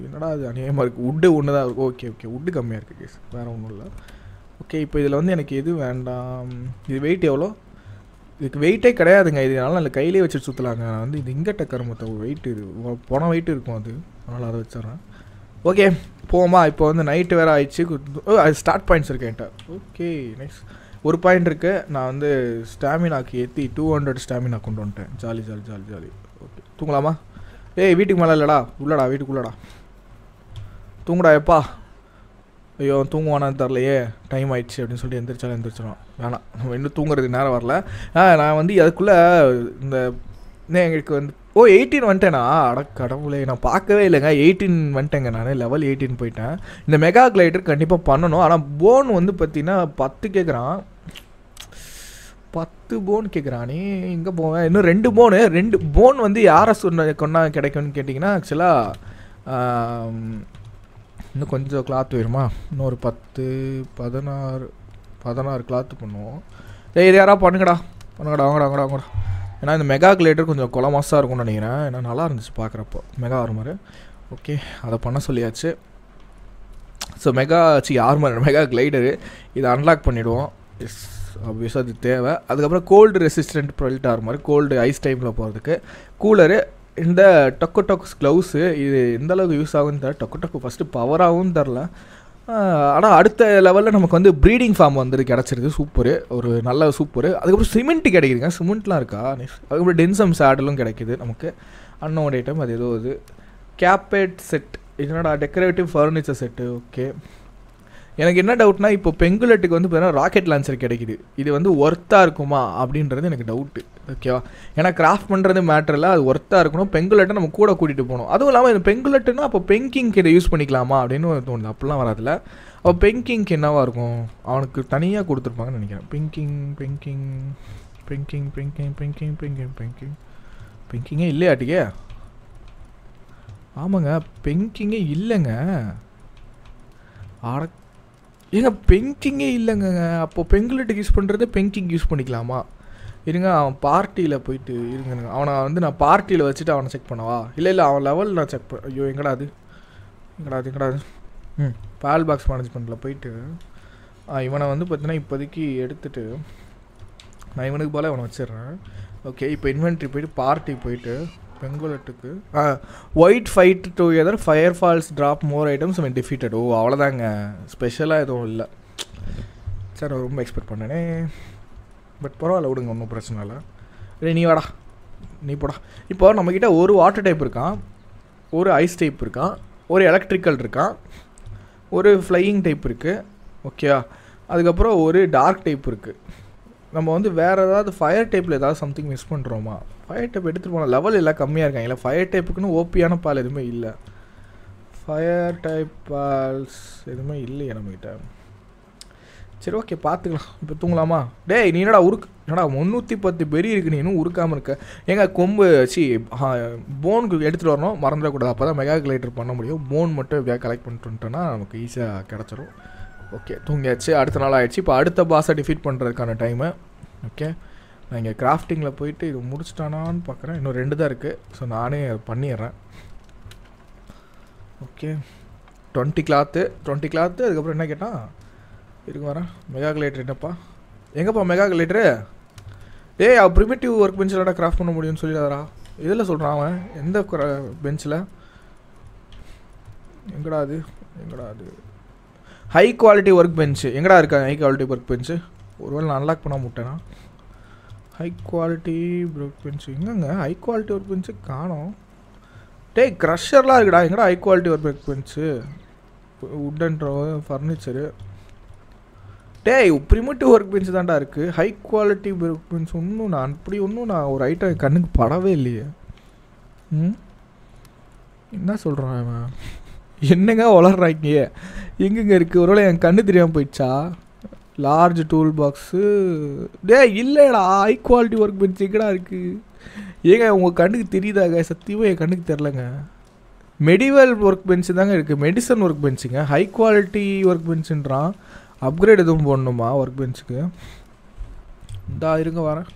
என்னடா அது அநியாயமாக இருக்குது உட்டு ஒன்று தான் இருக்குது ஓகே ஓகே உட்டு கம்மியாக இருக்குது கேஸ் வேறு ஒன்றும் இல்லை. ஓகே இப்போ இதில் வந்து எனக்கு எது வேண்டாம்? இது வெயிட் எவ்வளோ? இதுக்கு வெயிட்டே கிடையாதுங்க. இதனால நல்ல கையிலே வச்சு சுற்றலாங்க நான் வந்து இது இங்கட்ட கருமத்தை வெயிட் இது போன வெயிட் இருக்கும் அது. அதனால் அதை வச்சிட்றேன். ஓகே போமா இப்போ வந்து நைட்டு வேறு ஆயிடுச்சு. ஓ அது ஸ்டார்ட் பாயிண்ட்ஸ் இருக்கேன்ட்ட என்கிட்ட. ஓகே நைஸ் ஒரு பாயிண்ட் இருக்குது நான் வந்து ஸ்டாமினாக்கு ஏற்றி டூ ஹண்ட்ரட் ஸ்டாமினா கொண்டு வந்துட்டேன். Jolly jolly jolly jolly. Okay தூங்கலாமா? ஏய் வீட்டுக்கு மேலே இல்லைடா. உள்ளடா வீட்டுக்குள்ளடா. தூங்குடா எப்பா. ஐயோ தூங்குவானான்னு தெரிலையே டைம் ஆயிடுச்சு அப்படின்னு சொல்லிட்டு எந்திரிச்சாலும் எந்திரிச்சிடும் வேணாம். நம்ம இன்னும் தூங்குறதுக்கு நேரம் வரல. ஆ நான் வந்து அதுக்குள்ளே இந்த இன்னும் எங்களுக்கு வந்து ஓ எயிட்டீன் வந்துட்டேனா? அட கடவுளே நான் பார்க்கவே இல்லைங்க. எயிட்டீன் வந்துட்டேங்க. நான் லெவல் எயிட்டீன் போயிட்டேன். இந்த மெகா கிளைடர் கண்டிப்பாக பண்ணணும். ஆனால் போன் வந்து பார்த்தீங்கன்னா பத்து கேட்குறான் பத்து போன் கேட்குறானே எங்கே போவேன் இன்னும் ரெண்டு போனு ரெண்டு போன் வந்து யாரை சொன்ன கொண்டா கிடைக்கும்னு கேட்டிங்கன்னா ஆக்சுவலாக இன்னும் கொஞ்சம் கிளாத் வேணுமா? இன்னும் ஒரு பத்து பதினாறு பதினாறு கிளாத்து பண்ணுவோம். ஏய் யாராவது பண்ணுங்கடா. பண்ணுங்கடா வாங்கடா வாங்கடா வாங்கடா. ஏன்னா இந்த மெகா கிளேட்டர் கொஞ்சம் கொலமாசாக இருக்கும்னு நினைக்கிறேன். ஏன்னா நல்லா இருந்துச்சு பார்க்குறப்போ மெகா ஆர்மர் ஓகே அதை பண்ண சொல்லியாச்சு. ஸோ மெகா சி ஆர்மர் மெகா கிளைடரு இதை அன்லாக் பண்ணிவிடுவோம் எஸ் ஆப்வியஸாக அது தேவை. அதுக்கப்புறம் கோல்டு ரெசிஸ்டன்ட் ப்ரொல்ட் ஆர்மர் கோல்டு ஐஸ் டைமில் போகிறதுக்கு கூலரு இந்த டொக்கு டொக்ஸ் க்ளவுஸு இது எந்த அளவுக்கு யூஸ் ஆகும்னு தெரியல. டொக்கு டொக்கு ஃபஸ்ட்டு பவராகவும் தெரில ஆனால் அடுத்த லெவலில் நமக்கு வந்து ப்ரீடிங் ஃபார்ம் வந்து கிடச்சிருக்கு. சூப்பரு ஒரு நல்ல சூப்பரு அதுக்கப்புறம் சிமெண்ட் கிடைக்குதுங்க. சிமெண்ட்லாம் இருக்கா? அதுக்கப்புறம் டென்சம் சேடலும் கிடைக்குது நமக்கு. அன்னோட ஐட்டம் அது ஏதோ இது. கேப்பேட் செட் என்னடா டெக்கரேட்டிவ் ஃபர்னிச்சர் செட்டு ஓகே எனக்கு என்ன டவுட்னா இப்போ பெங்குலட்டுக்கு வந்து பார்த்தீங்கன்னா ராக்கெட் லான்ச்சர் கிடைக்குது. இது வந்து ஒர்த்தாக இருக்குமா? அப்படின்றது எனக்கு டவுட்டு ஓகேவா ஏன்னா கிராஃப்ட் பண்ணுறது மேட்டர் இல்லை அது ஒர்த்தாக இருக்கணும். பெங்குலட்டை நம்ம கூட கூட்டிகிட்டு போகணும். அதுவும் இல்லாமல் இந்த பெங்குலட்டுனா அப்போ பெங்கிங்க்கு இதை யூஸ் பண்ணிக்கலாமா அப்படின்னு தோணுது. அப்படிலாம் வராதுல அப்போ பெங்கிங்க்கு என்னவாக இருக்கும்? அவனுக்கு தனியாக கொடுத்துருப்பாங்கன்னு நினைக்கிறேன். Penking Penking Penking Penking Penking Penking Penking. பெங்கிங்கே இல்லையாட்டிக்கே? ஆமாங்க. பெங்கிங்கே இல்லைங்க. ஆட ஏங்க பெங்கிங்கே இல்லைங்க அப்போ பெங்குலட்டுக்கு யூஸ் பண்ணுறது பெங்கிங் யூஸ் பண்ணிக்கலாமா? இருங்க அவன் பார்ட்டியில் போயிட்டு இருங்க அவனை வந்து நான் பார்ட்டியில் வச்சுட்டு அவனை செக் பண்ணவா? இல்லை இல்லை அவன் லெவல் நான் செக் பண்ண ஐயோ எங்கடா அது? எங்கடா அது எங்கடா அது? ம் பால் பாக்ஸ் மேனேஜ்மெண்ட்டில் போயிட்டு இவனை வந்து பார்த்தீங்கன்னா இப்போதைக்கு எடுத்துட்டு நான் இவனுக்கு போல் இவனை வச்சிடுறேன். ஓகே இப்போ இன்வென்ட்ரி போயிட்டு பார்ட்டி போயிட்டு பெங்குலட்டுக்கு ஆ white fight together fire falls drop more items அவன் டிஃபீட்டட் ஓ அவ்வளோதாங்க ஸ்பெஷலாக எதுவும் இல்லை. சார் நான் ரொம்ப எக்ஸ்பெக்ட் பண்ணேனே. பட் பரவாயில்ல விடுங்க ஒன்றும் பிரச்சனை இல்லை. இல்லை நீ வாடா. நீ போடா. இப்போ நம்மக்கிட்ட ஒரு வாட்டர் டைப் இருக்கான் ஒரு ஐஸ் டைப் இருக்கான் ஒரு எலக்ட்ரிக்கல் இருக்கான் ஒரு ஃப்ளையிங் டைப் இருக்குது ஓகேவா அதுக்கப்புறம் ஒரு டார்க் டைப் இருக்குது நம்ம வந்து வேறு ஏதாவது ஃபயர் டைப்பில் ஏதாவது சம்திங் மிஸ் பண்ணுறோமா ஃபயர் டைப் எடுத்துகிட்டு போனால் லெவல் எல்லாம் கம்மியாக இருக்காங்க. இல்லை ஃபயர் டைப்புக்குன்னு ஓபியான பால் எதுவுமே இல்லை. ஃபயர் டைப் பால்ஸ் எதுவுமே இல்லையே நம்மக்கிட்ட சரி ஓகே பார்த்துக்கலாம். இப்போ தூங்கலாமா? டேய் நீ என்னடா உருக்கு என்னடா முந்நூற்றி பத்து பெரிய இருக்கு நீ இன்னும் உருக்காமல் இருக்க. ஏங்க கொம்பு சி போனுக்கு எடுத்துகிட்டு வரணும் மறந்துடக்கூடாது. அப்போ தான் மெகா கிளைட்டர் பண்ண முடியும். போன் மட்டும் எப்படியா கலெக்ட் பண்ணிட்டு வந்துட்டோன்னா நமக்கு ஈஸியாக கிடச்சிரும். ஓகே தூங்கியாச்சு. அடுத்த நாள் ஆயிடுச்சு. இப்போ அடுத்த பாஸை டிஃபீட் பண்ணுறதுக்கான டைமு ஓகே நான் இங்கே கிராஃப்டிங்கில் போயிட்டு இது முடிச்சிட்டானான்னு பார்க்குறேன் இன்னும் ரெண்டு தான் இருக்குது ஸோ நானே அதை பண்ணிடுறேன். Okay twenty cloth twenty cloth அதுக்கப்புறம் என்ன கேட்டால் இருக்கு வரேன். மெகா கிளேட்டர் என்னப்பா? எங்கப்பா மெகா கிளேட்டரு ஏய் அவள் ப்ரிமிட்டிவ் ஒர்க் பெஞ்சிலடா கிராஃப்ட் பண்ண முடியும்னு சொல்லிடாதரா இதில் சொல்கிறான் அவன். எந்த பெஞ்சில் எங்கடா அது? எங்கடா அது? ஹை குவாலிட்டி ஒர்க் பெஞ்சு எங்கடா இருக்கா ஹை குவாலிட்டி ஒர்க் பெஞ்சு ஒருவேளை நான் அன்லாக் பண்ண முட்டேனா ஹை குவாலிட்டி ஒர்க் பெஞ்சு எங்கங்க? ஹை குவாலிட்டி ஒர்க் பெஞ்சு காணும். டேய் க்ரஷர்லாம் இருக்குடா. எங்கடா high quality work bench wooden furniture டேய் ப்ரிமிட்டிவ் ஒர்க் பெஞ்ச் தான்டா இருக்குது ஹை குவாலிட்டி ஒர்க் பெஞ்ச் ஒன்றும் நான் அப்படி ஒன்றும் நான் ஒரு ஐட்டம் என் கண்ணுக்கு படவே இல்லையே. ம்? என்ன சொல்கிறான் அவன் என்னங்க வளர்றாங்க எங்கெங்க இருக்குது ஒருவேளை என் கண்ணு தெரியாமல் போயிடுச்சா? லார்ஜ் டூல் பாக்ஸு டே இல்லைடா ஹை குவாலிட்டி ஒர்க் பெஞ்ச் எங்கடா இருக்குது ஏங்க உங்கள் கண்ணுக்கு தெரியுதாங்க சத்தியமாக என் கண்ணுக்கு தெரிலங்க மெடிவல் ஒர்க் பெஞ்சு தாங்க இருக்குது மெடிசன் ஒர்க் பெஞ்சுங்க ஹை குவாலிட்டி ஒர்க் பெஞ்சுன்றான் அப்கிரேட் எதுவும் போடணுமா ஒர்க் பெஞ்சுக்கு இந்தா இருங்க வரேன்.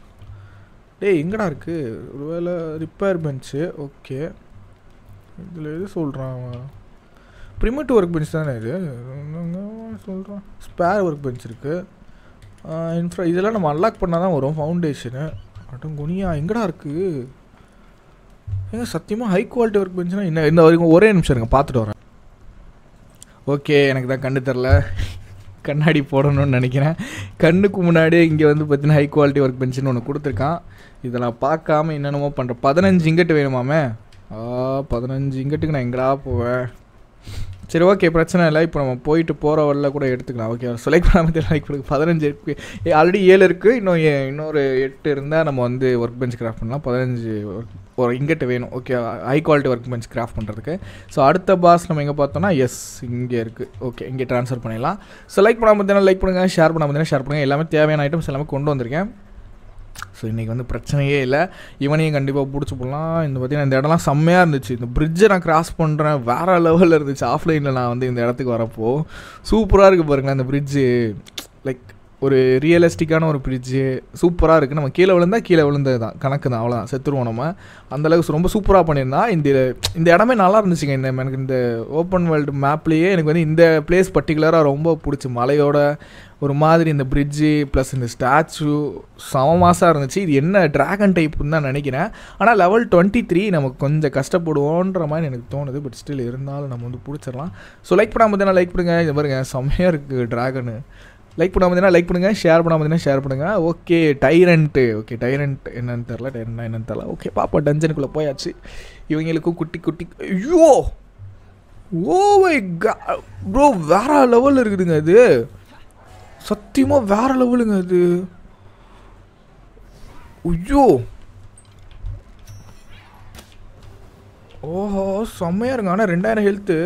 டேய் எங்கடா இருக்குது ஒருவேளை ரிப்பேர் பெஞ்சு ஓகே இதில் எது சொல்கிறான் அவன்? ஒர்க் பெஞ்ச் தானே இது? சொல்கிறான் ஸ்பேர் ஒர்க் பெஞ்ச் இருக்குது இன்ஃப்ரா இதெல்லாம் நம்ம அன்லாக் பண்ணால் தான் வரும் ஃபவுண்டேஷனு அட்டும் குனியா எங்கடா இருக்குது ஏங்க சத்தியமாக ஹை குவாலிட்டி ஒர்க் பெஞ்சுனா என்ன? இந்த வரைக்கும் ஒரே நிமிஷம் இருங்க பார்த்துட்டு வரேன். ஓகே எனக்கு தான் கண்டு தெரில கண்ணாடி போடணும்னு நினைக்கிறேன். கண்ணுக்கு முன்னாடியே இங்கே வந்து பார்த்தீங்கன்னா ஹை குவாலிட்டி ஒர்க் பெஞ்சுன்னு ஒன்று கொடுத்துருக்கான். இதை நான் பார்க்காம என்னென்னமோ பண்ணுறேன் பதினஞ்சு இங்கட்டு வேணுமாமே? ஆ பதினஞ்சு இங்கட்டுக்கு நான் எங்கடா போவேன்? சரி ஓகே பிரச்சனை இல்லை. இப்போ நம்ம போயிட்டு போகிற வரல கூட எடுத்துக்கலாம். ஓகே செலக்ட் பண்ணாமல் லைக் கொடுக்கு பதினஞ்சு இருக்குது ஆல்ரெடி ஏழு இருக்குது இன்னும் இன்னொரு எட்டு இருந்தால் நம்ம வந்து ஒர்க் பெஞ்ச் கிராஃப்ட் பண்ணலாம். பதினஞ்சு ஒர்க் ஒரு இங்கிட்ட வேணும். Okay high quality work bench craft பண்ணுறதுக்கு ஸோ அடுத்த பாஸ் நம்ம எங்கே பார்த்தோம்னா எஸ் இங்கே இருக்குது ஓகே இங்கே ட்ரான்ஸ்ஃபர் பண்ணிடலாம். ஸோ லைக் பண்ணாமல் பார்த்தீங்கன்னா லைக் பண்ணுங்கள் ஷேர் பண்ணாமல் பார்த்தீங்கன்னா ஷேர் பண்ணுங்கள் எல்லாமே தேவையான ஐட்டம்ஸ் எல்லாமே கொண்டு வந்திருக்கேன். ஸோ இன்றைக்கி வந்து பிரச்சனையே இல்லை. இவனையும் கண்டிப்பாக பிடிச்சி போடலாம். இந்த பார்த்தீங்கன்னா இந்த இடம்லாம் செம்மையாக இருந்துச்சு. இந்த பிரிட்ஜை நான் கிராஸ் பண்ணுறேன் வேறு லெவலில் இருந்துச்சு. ஆஃப்லைனில் நான் வந்து இந்த இடத்துக்கு வரப்போ சூப்பராக இருக்குது பாருங்களேன் அந்த பிரிட்ஜு லைக் ஒரு ரியலிஸ்டிக்கான ஒரு பிரிட்ஜு சூப்பராக இருக்குது நம்ம கீழே விழுந்தால் கீழே விழுந்தது தான் கணக்கு தான். அவ்வளோதான் செத்துருவோம் நம்ம. அந்தளவுக்கு ரொம்ப சூப்பராக பண்ணியிருந்தா இந்த இந்த இடமே நல்லா இருந்துச்சுங்க. இந்த எனக்கு இந்த ஓப்பன் வேர்ல்டு மேப்லேயே எனக்கு வந்து இந்த பிளேஸ் பர்டிகுலராக ரொம்ப பிடிச்சி. மலையோட ஒரு மாதிரி இந்த பிரிட்ஜு ப்ளஸ் இந்த ஸ்டாச்சு சமமாசாக இருந்துச்சு. இது என்ன ட்ராகன் டைப்புன்னு தான் நினைக்கிறேன். ஆனால் லெவல் டுவெண்ட்டி த்ரீ நமக்கு கொஞ்சம் கஷ்டப்படுவோன்ற மாதிரி எனக்கு தோணுது. பட் ஸ்டில் இருந்தாலும் நம்ம வந்து பிடிச்சிடலாம். ஸோ லைக் பண்ணாமல் தானே லைக் பண்ணுங்கள் இது பாருங்க. செம்மையாக இருக்குது ட்ராகனு லைக் பண்ணாமல் பார்த்தீங்கன்னா லைக் பண்ணுங்கள் ஷேர் பண்ணாமல் பார்த்தீங்கன்னா ஷேர் பண்ணுங்கள் ஓகே டைரண்ட்டு ஓகே டைரண்ட் என்னன்னு தெரில டைரண்ட் என்னன்னு தெரில ஓகே பாப்பா டஞ்சனுக்குள்ளே போயாச்சு. இவங்களுக்கும் குட்டி குட்டி ஐயோ! ஓ மை ப்ரோ வேற லெவலில் இருக்குதுங்க அது. சத்தியமாக வேற லெவலுங்க அது. ஐயோ! ஓஹோ செம்மையாக இருங்க ஆனால் ரெண்டாயிரம் ஹெல்த்து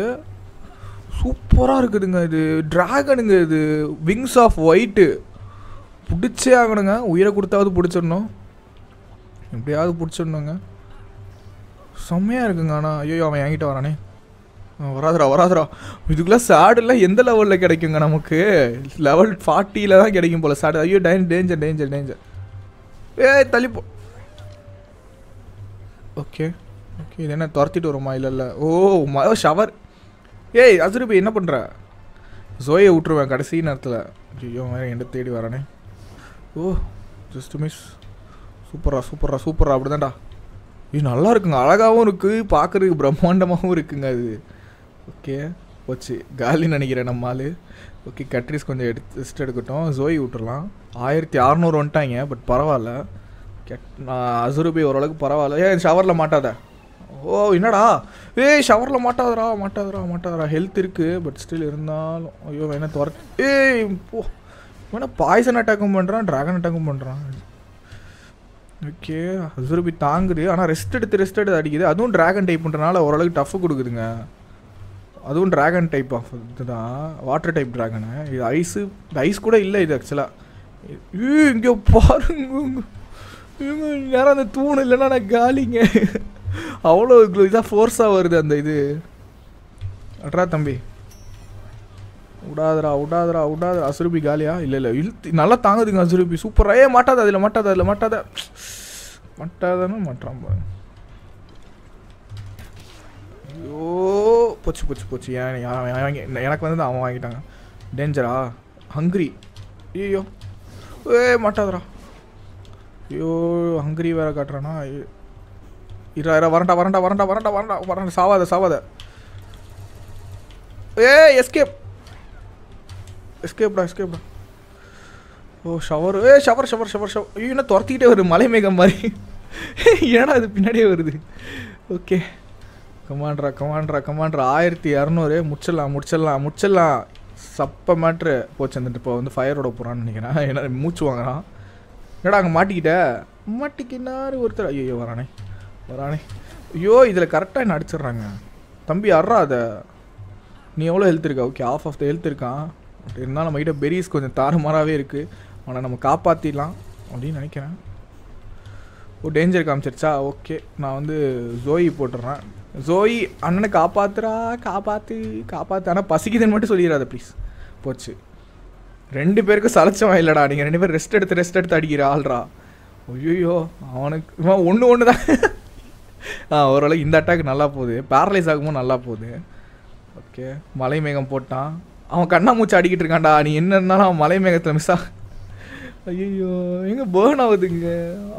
சூப்பராக இருக்குதுங்க இது. ட்ராகனுங்க இது. விங்ஸ் ஆஃப் ஒயிட்டு பிடிச்சே ஆகணுங்க. உயிரை கொடுத்தாவது பிடிச்சிடணும். எப்படியாவது பிடிச்சிடணுங்க. செம்மையாக இருக்குங்க ஆனால் ஐயோ அவன் என்கிட்ட வரானே. அவன் வராதுடா வராதுடா. இதுக்குலாம் சேடெல்லாம் எந்த லெவலில் கிடைக்குங்க நமக்கு? லெவல் ஃபார்ட்டியில் தான் கிடைக்கும் போல் சேடு ஐயோ டைன் டேஞ்சர் டேஞ்சர் டேஞ்சர் ஏ தள்ளிப்போ ஓகே ஓகே இது என்ன துரத்திட்டு வருமா? இல்லை இல்லை. ஓ ஷவர் ஏய் அசுரபி என்ன பண்ணுற ஜோயை விட்ருவேன் கடைசி நேரத்தில். ஐயோ வேறு என்ன தேடி வரானே. ஓ ஜஸ்ட் மிஸ் சூப்பரா சூப்பரா சூப்பரா அப்படிதான்டா. இது நல்லா இருக்குங்க. அழகாகவும் இருக்குது பார்க்குறதுக்கு பிரம்மாண்டமாகவும் இருக்குங்க அது. ஓகே போச்சு. காலி நினைக்கிறேன் நம்ம ஆள். ஓகே கட்ரிஸ் கொஞ்சம் எடுத்து ரெஸ்ட் எடுக்கட்டும். ஜோய் விட்டுடலாம் ஆயிரத்தி அறநூறு வந்துட்டாங்க பட் பரவாயில்ல. கெட் நான் ஓரளவுக்கு பரவாயில்ல. ஏன் ஷவரில் மாட்டாத. ஓ என்னடா? ஏய் ஷவரில் மாட்டாதரா மாட்டாதரா மாட்டாதரா ஹெல்த் இருக்குது பட் ஸ்டில் இருந்தாலும். ஐயோ வேணா துர ஏய் போ. வேணா பாய்சன் அட்டாக்கும் பண்ணுறான் ட்ராகன் அட்டாக்கும் பண்ணுறான் ஓகே அசுரபி தாங்குது. ஆனால் ரெஸ்ட் எடுத்து ரெஸ்ட் எடுத்து அடிக்குது. அதுவும் ட்ராகன் பண்ணுறனால ஓரளவுக்கு டஃப் கொடுக்குதுங்க. அதுவும் ட்ராகன் டைப் ஆஃப் இதுதான் வாட்டர் டைப் ட்ராகனு இது ஐஸு ஐஸ் கூட இல்லை இது ஆக்சுவலாக இங்கே பாருங்க. இவங்க நேரம் அந்த தூண் இல்லைன்னா நான் காலிங்க. அவ்வளோ இதாக ஃபோர்ஸாக வருது அந்த இது. அட்ரா தம்பி. விடாதரா விடாதரா விடாதரா அசுரூபி காலியா? இல்லை இல்லை. இழுத்து நல்லா தாங்குதுங்க அசுரூபி. சூப்பராக ஏ மாட்டாத அதில் மாட்டாத அதில் மாட்டாத. மாட்டாதானே மாட்டான் பாருங்க ஐயோ போச்சு போச்சு போச்சு. ஏன் வாங்கி எனக்கு வந்து அவன் வாங்கிட்டாங்க. டேஞ்சரா ஹங்க்ரி ஐயோ ஏ மாட்டாதரா ஐயோ ஹங்க்ரி வேற காட்டுறானா? இரா இரா வரண்டா வரண்டா வரண்டா வரண்டா வரண்டா வரண்டா. சாவாத சாவாத. ஏ எஸ்கேப் எஸ்கேப்டா எஸ்கேப்டா ஓ ஷவர் ஏ ஷவர் ஷவர் ஷவர் ஷவர் ஐயோ என்ன துரத்திக்கிட்டே வருது? மலை மேகம் மாதிரி. ஏன்னா அது பின்னாடியே வருது? ஓகே. கமாண்ட்ரா கமாண்ட்ரா கமாண்ட்ரா ஆயிரத்தி இரநூறு முடிச்சிடலாம் முடிச்சிடலாம் முடிச்சிடலாம் சப்ப மேட்ரு போச்சு வந்துட்டு இப்போ வந்து ஃபயரோட போகிறான்னு நினைக்கிறேன். ஏன்னா மூச்சு வாங்குறான். என்னடா அங்கே மாட்டிக்கிட்ட? மாட்டிக்கினாரு ஒருத்தர். ஐயோ வரானே. வரானே. ஐயோ இதில் கரெக்டாக என்ன அடிச்சிடுறாங்க. தம்பி அறா அதை. நீ எவ்வளோ ஹெல்த் இருக்கா? Okay half half the health இருக்கான். பட் இருந்தாலும் நம்மகிட்ட பெரிஸ் கொஞ்சம் தாறுமாறாகவே இருக்குது அவனை நம்ம காப்பாற்றிடலாம் அப்படின்னு நினைக்கிறேன். ஓ டேஞ்சர் காமிச்சிருச்சா? ஓகே நான் வந்து ஜோயி போட்டுடுறேன். ஜோயி அண்ணனை காப்பாத்துறா காப்பாத்து காப்பாத்து. ஆனால் பசிக்குதுன்னு மட்டும் சொல்லிடாத ப்ளீஸ் போச்சு. ரெண்டு பேருக்கும் சலைச்சவன் இல்லைடா. நீங்கள் ரெண்டு பேரும் ரெஸ்ட் எடுத்து ரெஸ்ட் எடுத்து அடிக்கிற ஆள்ரா. ஐயோ அவனுக்கு இவன் ஒன்று ஒன்று தான் ஆ ஓரளவுக்கு இந்த அட்டாக் நல்லா போகுது. பேரலைஸ் ஆகும்போது நல்லா போகுது. ஓகே மலை மேகம் போட்டான். அவன் கண்ணா மூச்சு அடிக்கிட்டு இருக்கான்டா. நீ என்ன இருந்தாலும் அவன் மலை மேகத்தில் மிஸ் ஆ ஐயோ எங்கே பேர்ன் ஆகுதுங்க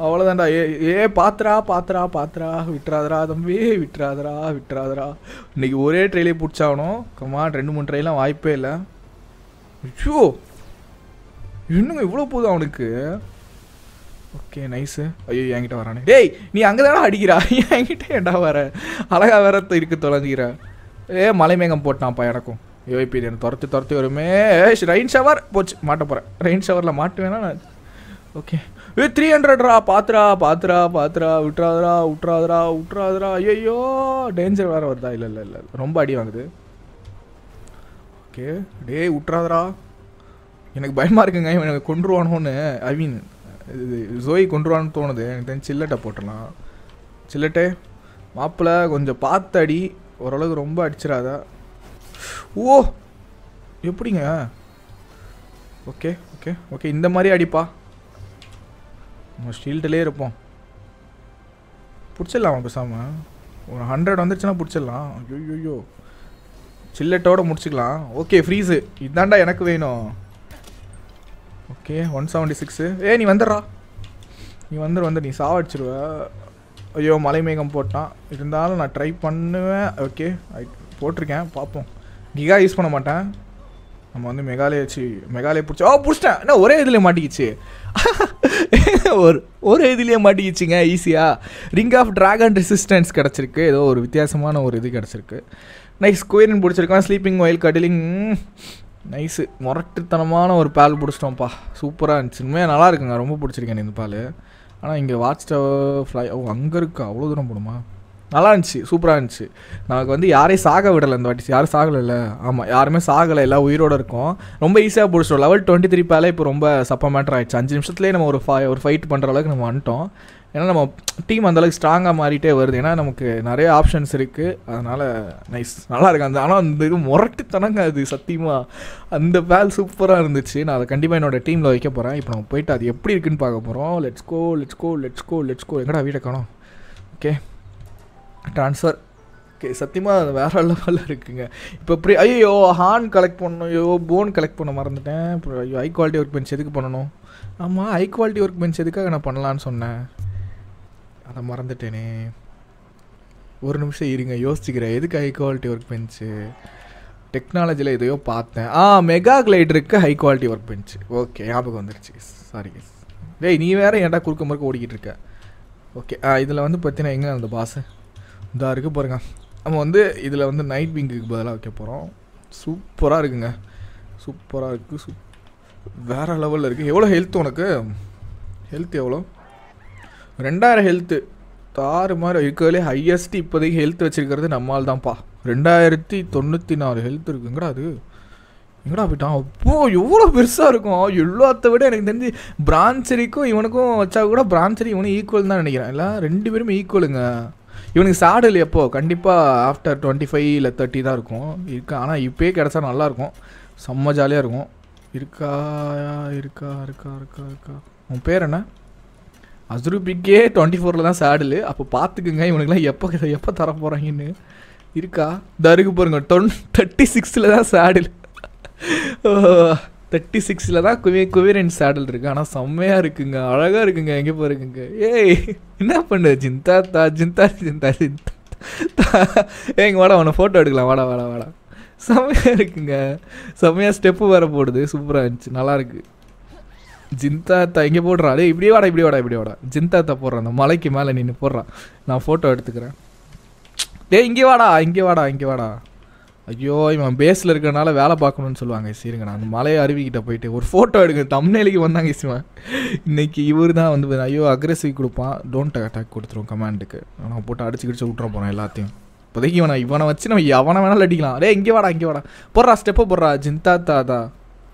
அவ்வளோதான்டா ஏ ஏ பாத்திரா பாத்திரா பாத்திரா விட்டுறாதரா தம்பி. விட்டுறாதரா விட்டுறாதரா இன்னைக்கு ஒரே ட்ரெயிலே பிடிச்சாகணும். கமான் ரெண்டு மூணு ட்ரெயிலாம் வாய்ப்பே இல்லை. ஐயோ! இன்னுங்க இவ்வளோ போதும் அவனுக்கு? ஓகே நைஸு ஐயோ என்கிட்ட வரானே. டேய் நீ அங்கே தானே அடிக்கிறா என்கிட்ட ஏன்டா வர? அழகா வேற இருக்கு தொலைஞ்சிக்கிற ஏ மலை மேகம் போட்டான்ப்பா எனக்கும். ஐயோ இப்போ இது எனக்கு துரத்து துரத்தி வருமே. ரெயின் ஷவர் போச்சு மாட்ட போகிறேன் ரெயின் ஷவரில் மாட்டுவேனா நான்? ஓகே ஏ த்ரீ ஹண்ட்ரட்ரா பாத்துரா பாத்துரா பாத்துரா விட்றாதரா விட்றாதரா விட்றாதரா ஐயோ டேஞ்சர் வேறு வருதா? இல்லை இல்லை இல்லை. ரொம்ப அடி வாங்குது. ஓகே டேய் விட்றாதரா எனக்கு பயமாக இருக்குங்க. இவன் எனக்கு கொண்டுருவானோன்னு ஐ மீன் இது ஜோய் கொண்டுருவான்னு தோணுது. எனக்கு தெரிஞ்சு சில்லட்டை போட்டுடலாம். சில்லட்டே மாப்பிள்ளை கொஞ்சம் பார்த்து அடி ஓரளவுக்கு ரொம்ப அடிச்சிடாதா. ஓ எப்படிங்க? Okay okay okay. இந்த மாதிரி அடிப்பா. நம்ம ஷீல்டுலேயே இருப்போம். பிடிச்சிடலாம் பேசாமல் ஒரு ஹண்ட்ரட் வந்துருச்சுன்னா பிடிச்சிடலாம். ஐயோ சில்லட்டோட முடிச்சுக்கலாம். ஓகே ஃப்ரீஸு இதாண்டா எனக்கு வேணும். ஓகே ஒன் செவன்ட்டி சிக்ஸு ஏ நீ வந்துடுறா. நீ வந்துடு வந்து நீ சாவடிச்சிருவ. ஐயோ மலை மேகம் போட்டான். இருந்தாலும் நான் ட்ரை பண்ணுவேன். ஓகே போட்டிருக்கேன் பார்ப்போம். கிகா யூஸ் பண்ண மாட்டேன். நம்ம வந்து மெகாலய வச்சு மெகாலய பிடிச்சி ஓ பிடிச்சிட்டேன். என்ன ஒரே இதில் மாட்டிக்கிச்சு. ஒரு ஒரே இதுலேயே மாட்டிக்கிச்சிங்க ஈஸியாக ரிங் ஆஃப் ட்ராகன் ரெசிஸ்டன்ஸ் கிடச்சிருக்கு. ஏதோ ஒரு வித்தியாசமான ஒரு இது கிடச்சிருக்கு. நைஸ் குயிரின் பிடிச்சிருக்கான். ஸ்லீப்பிங் ஒயில் கடலிங் நைஸு முரட்டுத்தனமான ஒரு பால் பிடிச்சிட்டோம்ப்பா. சூப்பராக இருந்துச்சு. உண்மையாக நல்லா இருக்குங்க. ரொம்ப பிடிச்சிருக்கேன் இந்த பால். ஆனால் இங்கே வாட்ச் டவர் ஃப்ளை ஓ அங்கே இருக்கா? அவ்வளோ தூரம் போடுமா நல்லா இருந்துச்சு. சூப்பராக இருந்துச்சு. நமக்கு வந்து யாரையும் சாக விடலை இந்த வாட்டி. யாரும் சாகலைல்ல ஆமாம் யாருமே சாகலை. எல்லாம் உயிரோடு இருக்கும். ரொம்ப ஈஸியாக பிடிச்சிட்டோம். லெவல் டுவெண்ட்டி த்ரீ பேலே இப்போ ரொம்ப சப்ப மேட்டர் ஆகிடுச்சு அஞ்சு நிமிஷத்துலேயே நம்ம ஒரு ஃபை ஒரு ஃபைட் பண்ணுற அளவுக்கு நம்ம வந்துட்டோம். ஏன்னா நம்ம டீம் அந்தளவுக்கு ஸ்ட்ராங்காக மாறிட்டே வருது. ஏன்னா நமக்கு நிறைய ஆப்ஷன்ஸ் இருக்குது அதனால் நைஸ் நல்லா இருக்கு. அந்த ஆனால் அந்த இது முரட்டுத்தனங்க அது சத்தியமாக அந்த பேல் சூப்பராக இருந்துச்சு. நான் அதை கண்டிப்பாக என்னோடய டீமில் வைக்க போகிறேன் இப்போ நம்ம போயிட்டு அது எப்படி இருக்குன்னு பார்க்க போகிறோம் let's go let's go let's go let's go எங்கடா வீட்டை காணும்? ஓகே ட்ரான்ஸ்ஃபர் ஓகே சத்தியமாக வேறு லெவலில் இருக்குங்க. இப்போ இப்படி ஐயோ ஹார்ன் கலெக்ட் பண்ணணும். ஐயோ போன் கலெக்ட் பண்ண மறந்துட்டேன். அப்புறம் ஐயோ ஹை குவாலிட்டி ஒர்க் பெஞ்ச் எதுக்கு பண்ணணும்? ஆமாம் ஹை குவாலிட்டி ஒர்க் பெஞ்ச் எதுக்காக நான் பண்ணலான்னு சொன்னேன். அதை மறந்துட்டேனே. ஒரு நிமிஷம் இருங்க யோசிச்சுக்கிறேன். எதுக்கு ஹை குவாலிட்டி ஒர்க் பெஞ்சு டெக்னாலஜியில் எதையோ பார்த்தேன். ஆ mega கிளைடருக்கு high quality work bench okay ஞாபகம் வந்துருச்சு. சாரி டேய் நீ வேற ஏன்டா குறுக்க முறுக்க ஓடிக்கிட்டு இருக்க? ஓகே ஆ இதில் வந்து பார்த்தீங்கன்னா எங்கே அந்த பாஸு இதாக இருக்குது பாருங்க. நம்ம வந்து இதில் வந்து நைட் விங்குக்கு பதிலாக வைக்க போகிறோம் சூப்பராக இருக்குங்க. சூப்பராக இருக்குது சூப் வேறு லெவலில் இருக்குது எவ்வளோ ஹெல்த் உனக்கு? ஹெல்த் எவ்வளோ ரெண்டாயிரம் ஹெல்த்து தாறு மாதிரி இருக்கிறதுலே ஹையஸ்ட் இப்போதைக்கு ஹெல்த் வச்சுருக்கிறது நம்மால் தான்ப்பா ரெண்டாயிரத்தி தொண்ணூற்றி நாலு ஹெல்த் இருக்குங்கடா அது. எங்கடா போயிட்டான் அப்போ எவ்வளோ பெருசாக இருக்கும்? எல்லாத்த விட எனக்கு தெரிஞ்சு பிரான்சரிக்கும் இவனுக்கும் வச்சா கூட பிரான்சரி இவனும் ஈக்குவல் தான் நினைக்கிறேன். இல்லை ரெண்டு பேருமே ஈக்குவலுங்க இவனுக்கு சாடல் எப்போ கண்டிப்பாக ஆஃப்டர் டுவெண்ட்டி ஃபைவ் இல்லை தேர்ட்டி தான் இருக்கும். இருக்கா ஆனால் இப்போயே கிடச்சா நல்லாயிருக்கும் செம்ம ஜாலியாக இருக்கும். இருக்கா இருக்கா இருக்கா இருக்கா இருக்கா. உன் பேர் என்ன? அசுருபிக்கே டுவெண்ட்டி ஃபோரில் தான் சேடலு. அப்போ பார்த்துக்குங்க இவனுக்குலாம் எப்போ எப்போ தர போகிறாங்கன்னு இருக்கா? தருக்கு பாருங்க டொன் தேர்ட்டி சிக்ஸில் தான் சேடில். தேர்ட்டி சிக்ஸில் தான் குவி குவிரன் சேடல் இருக்குது ஆனால் செம்மையாக இருக்குங்க அழகாக இருக்குங்க எங்கே போயிருக்குங்க ஏய் என்ன பண்ணு? ஜிந்தா தா ஜிந்தா ஜிந்தா ஜிந்தா ஏங்க வாடா உன்னை ஃபோட்டோ எடுக்கலாம். வாடா வாடா வாடா. செம்மையாக இருக்குங்க. செம்மையாக ஸ்டெப்பு வேறு போடுது. சூப்பராக இருந்துச்சு. நல்லாயிருக்கு ஜிந்தாத்தா இங்கே போடுறான் டே இப்படி வாடா இப்படி வாடா இப்படி வாடா. ஜிந்தாத்தா போடுறான் அந்த மலைக்கு மேலே நின்று போடுறான் நான் ஃபோட்டோ எடுத்துக்கிறேன். டே இங்கே வாடா இங்கே வாடா இங்கே வாடா. ஐயோ இவன் பேஸில் இருக்கிறனால வேலை பார்க்கணும்னு சொல்லுவாங்க சரிங்க. நான் அந்த மலையை அருவிக்கிட்ட போயிட்டு ஒரு ஃபோட்டோ எடுங்க. தம்னேலிக்கு வந்தாங்க இசிவன் இன்னைக்கு இவர் தான் வந்து ஐயோ அக்ரெசிவ் கொடுப்பான். டோன்ட் அட்டாக் கொடுத்துருவோம் கமாண்டுக்கு நான் போட்டு அடிச்சு கிடிச்சு விட்ற போகிறேன் எல்லாத்தையும். இப்போதைக்கு இவனை இவனை வச்சு நம்ம எவனை வேணாலும் அடிக்கலாம். டே இங்கே வாடா இங்கே வாடா. போடுறா ஸ்டெப்பை போடுறா. ஜிந்தாத்தாதா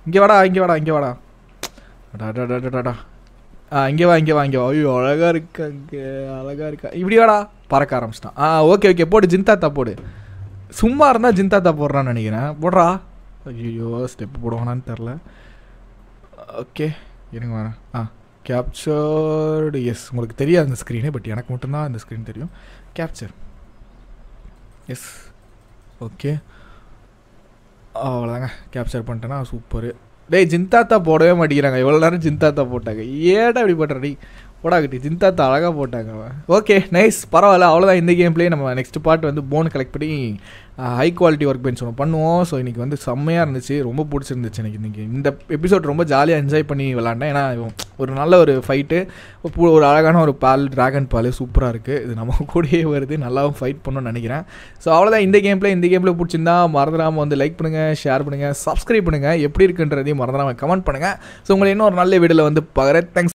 இங்கே வாடா இங்கே வாடா இங்கே வாடா. டாடா ஆ இங்கே வா இங்கே வா இங்கே வா. ஐயோ அழகாக இருக்கு அங்கே அழகாக இருக்கா? இப்படி வாடா. பறக்க ஆரம்பிச்சிட்டான். ஆ ஓகே ஓகே போடு. ஜிந்தாத்தா போடு. சும்மா இருந்தால் ஜிந்தாத்தா போடுறான்னு நினைக்கிறேன். போடுறா. ஐயோ ஸ்டெப் போடுவானான்னு தெரில. ஓகே இருங்க வரேன் ஆ கேப்சர்டு எஸ் உங்களுக்கு தெரியாது அந்த ஸ்க்ரீனு பட் எனக்கு மட்டும்தான் அந்த ஸ்க்ரீன் தெரியும். கேப்சர் எஸ் ஓகே அவ்வளோதாங்க கேப்சர் பண்ணிட்டேன்னா சூப்பரு டேய் ஜிந்தாத்தா போடவே மாட்டேங்கிறாங்க. எவ்வளோ நேரம் ஜிந்தாத்தா போட்டாங்க. ஏடா அப்படி பண்ணுறடி போடாக்கட்டி ஜிந்தாத்தா அழகாக போட்டாங்க அவன். ஓகே நைஸ் பரவாயில்ல அவ்வளோதான் இந்த கேம் பிளே நம்ம நெக்ஸ்ட் பார்ட் வந்து போன் கலெக்ட் பண்ணி ஹை குவாலிட்டி ஒர்க் பெஞ்ச் ஒன்று பண்ணுவோம். ஸோ இன்றைக்கி வந்து செம்மையாக இருந்துச்சு. ரொம்ப பிடிச்சிருந்துச்சு எனக்கு இன்றைக்கி இந்த எபிசோட் ரொம்ப ஜாலியாக என்ஜாய் பண்ணி விளாண்டேன் ஏன்னா ஒரு நல்ல ஒரு ஃபைட்டு ஒரு அழகான ஒரு பால் ட்ராகன் பால் சூப்பராக இருக்குது இது நம்ம கூடயே வருது. நல்லாவும் ஃபைட் பண்ணணும்னு நினைக்கிறேன். ஸோ அவ்வளோதான் இந்த கேம் பிளே இந்த கேம் பிளே பிடிச்சிருந்தா மறந்துடாமல் வந்து லைக் பண்ணுங்கள் ஷேர் பண்ணுங்கள் சப்ஸ்கிரைப் பண்ணுங்கள் எப்படி இருக்குன்றதையும் மறந்துடாமல் கமெண்ட் பண்ணுங்கள் ஸோ உங்களை இன்னும் ஒரு நல்ல வீடியோவில் வந்து பார்க்குறேன் தேங்க்ஸ்